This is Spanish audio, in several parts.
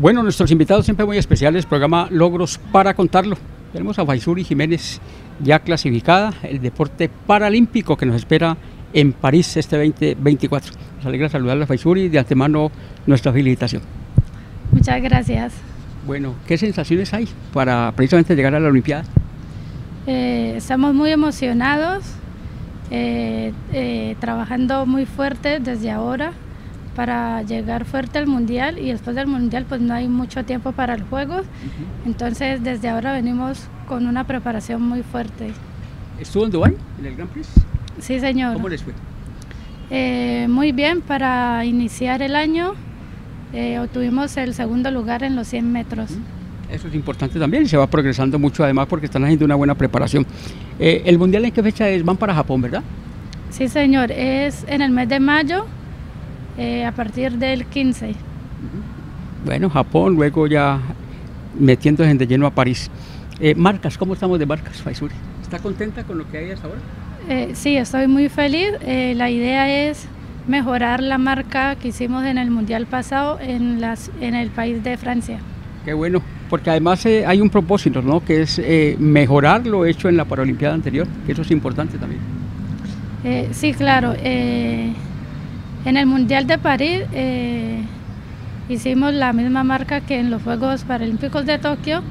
Bueno, nuestros invitados siempre muy especiales, programa Logros para contarlo. Tenemos a Faisuri Jiménez ya clasificada, el deporte paralímpico que nos espera en París este 2024. Nos alegra saludarla a Faisuri, de antemano nuestra felicitación. Muchas gracias. Bueno, ¿qué sensaciones hay para precisamente llegar a la Olimpiada? Eh, estamos muy emocionados, eh, eh, trabajando muy fuerte desde ahora para llegar fuerte al mundial y después del mundial pues no hay mucho tiempo para el juego, entonces desde ahora venimos con una preparación muy fuerte. ¿Estuvo en Dubái, en el Grand Prix? Sí, señor. ¿Cómo les fue? muy bien, para iniciar el año obtuvimos el segundo lugar en los 100 metros. Eso es importante también se va progresando mucho además porque están haciendo una buena preparación. Eh, ¿El Mundial en qué fecha es? Van para Japón, ¿verdad? Sí, señor, es en el mes de mayo eh, a partir del 15. Bueno, Japón, luego ya metiéndose de lleno a París. Eh, marcas, ¿cómo estamos de marcas, Faisuri? ¿Está contenta con lo que hay hasta ahora? sí, estoy muy feliz. la idea es mejorar la marca que hicimos en el Mundial pasado en, las, en el país de Francia. Qué bueno, porque además eh, hay un propósito, ¿no? Que es eh, mejorar lo hecho en la Paralimpiada anterior, que eso es importante también. Eh, sí, claro. En el Mundial de París hicimos la misma marca que en los Juegos Paralímpicos de Tokio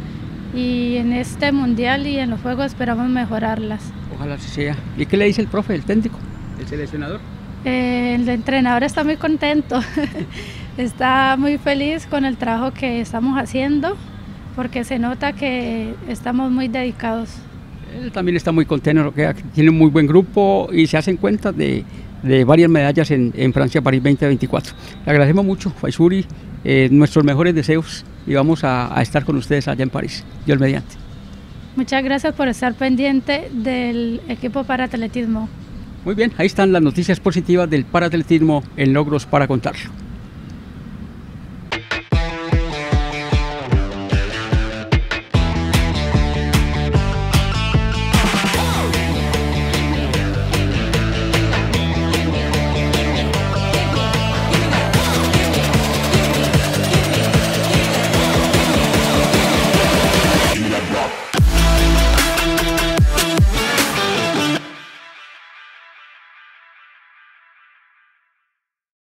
y en este Mundial y en los Juegos esperamos mejorarlas. Ojalá sea. ¿Y qué le dice el profe, el técnico, el seleccionador? el entrenador está muy contento, está muy feliz con el trabajo que estamos haciendo porque se nota que estamos muy dedicados. Él también está muy contento, que tiene un muy buen grupo y se hacen cuenta de, varias medallas en, Francia París 2024. Le agradecemos mucho, Faisuri, eh, nuestros mejores deseos y vamos a, a, estar con ustedes allá en París, Dios mediante. Muchas gracias por estar pendiente del equipo para atletismo. Muy bien, ahí están las noticias positivas del paratletismo en logros para contarlo.